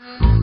Mm-hmm.